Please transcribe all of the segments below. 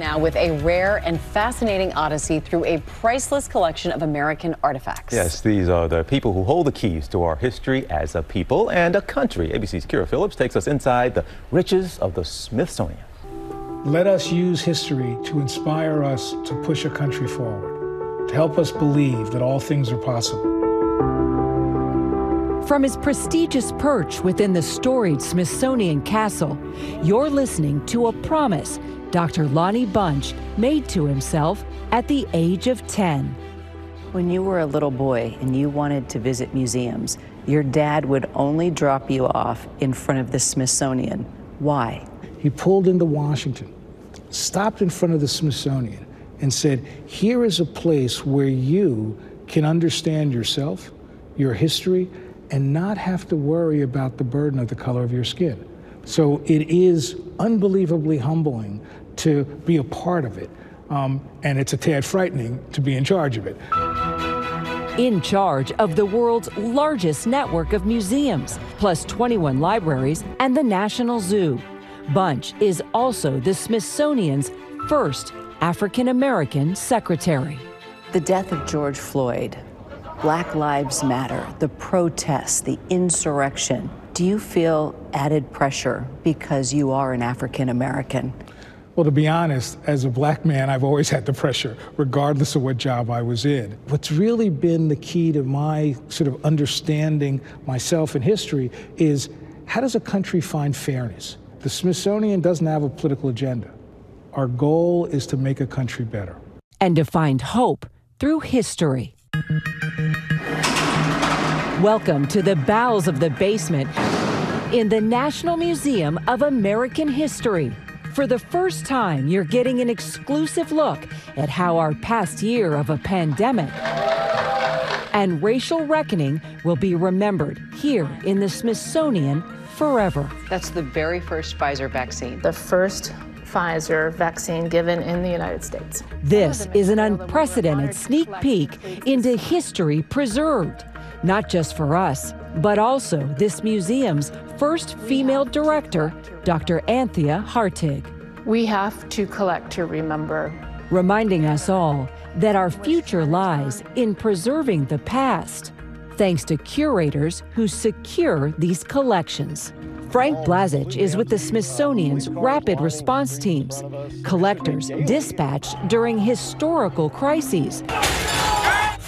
Now, with a rare and fascinating odyssey through a priceless collection of American artifacts. Yes, these are the people who hold the keys to our history as a people and a country. ABC's Kyra Phillips takes us inside the riches of the Smithsonian. Let us use history to inspire us to push a country forward, to help us believe that all things are possible. From his prestigious perch within the storied Smithsonian Castle, you're listening to a promise Dr. Lonnie Bunch made to himself at the age of 10. When you were a little boy and you wanted to visit museums, your dad would only drop you off in front of the Smithsonian. Why? He pulled into Washington, stopped in front of the Smithsonian, and said, Here is a place where you can understand yourself, your history, and not have to worry about the burden of the color of your skin. So it is unbelievably humbling to be a part of it. Um, and it's a tad frightening to be in charge of it. In charge of the world's largest network of museums, plus 21 libraries and the National Zoo. Bunch is also the Smithsonian's first African American secretary. The death of George Floyd Black Lives Matter, the protests, the insurrection. Do you feel added pressure because you are an African American? Well, to be honest, as a black man, I've always had the pressure, regardless of what job I was in. What's really been the key to my sort of understanding myself and history is how does a country find fairness? The Smithsonian doesn't have a political agenda. Our goal is to make a country better. And to find hope through history. Welcome to the bowels of the basement in the National Museum of American History. For the first time, you're getting an exclusive look at how our past year of a pandemic and racial reckoning will be remembered here in the Smithsonian forever. That's the very first Pfizer vaccine. The first Pfizer vaccine given in the United States. This is an unprecedented sneak peek into history preserved, not just for us, but also this museum's first female director, Dr. Anthea Hartig. We have to collect to remember. Reminding us all that our future lies in preserving the past, thanks to curators who secure these collections. Frank Blazich is with the Smithsonian's Rapid Response Teams, collectors dispatched during historical crises.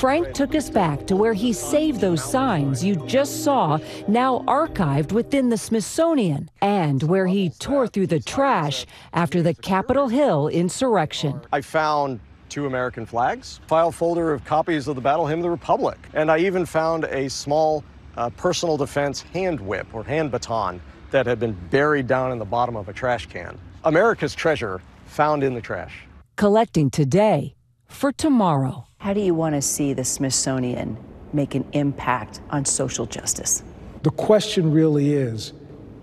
Frank took us back to where he saved those signs you just saw, now archived within the Smithsonian, and where he tore through the trash after the Capitol Hill insurrection. I found two American flags, file folder of copies of the Battle Hymn of the Republic, and I even found a small uh, personal defense hand whip or hand baton that had been buried down in the bottom of a trash can. America's treasure found in the trash. Collecting today for tomorrow. How do you want to see the Smithsonian make an impact on social justice? The question really is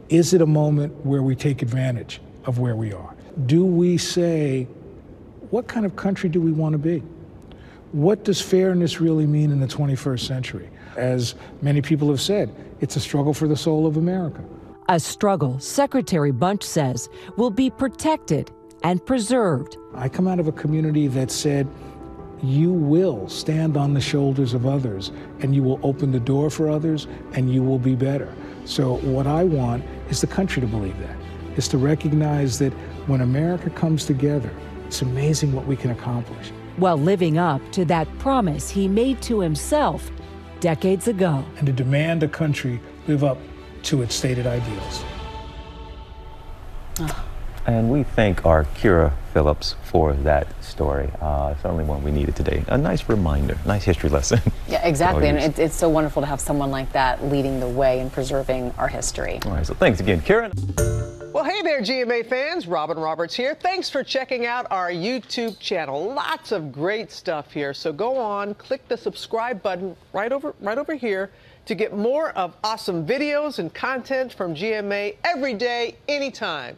is it a moment where we take advantage of where we are? Do we say, what kind of country do we want to be? What does fairness really mean in the 21st century? As many people have said, it's a struggle for the soul of America. A struggle, Secretary Bunch says, will be protected and preserved. I come out of a community that said, you will stand on the shoulders of others and you will open the door for others and you will be better. So, what I want is the country to believe that, is to recognize that when America comes together, it's amazing what we can accomplish. While living up to that promise he made to himself decades ago. And to demand a country live up to its stated ideals. Oh. And we thank our Kyra Phillips for that story. Uh, certainly one we needed today. A nice reminder, nice history lesson. Yeah, exactly. and it, it's so wonderful to have someone like that leading the way in preserving our history. All right, so thanks again, Kyra. Well, hey there, GMA fans. Robin Roberts here. Thanks for checking out our YouTube channel. Lots of great stuff here. So go on, click the subscribe button right over, right over here to get more of awesome videos and content from GMA every day, anytime.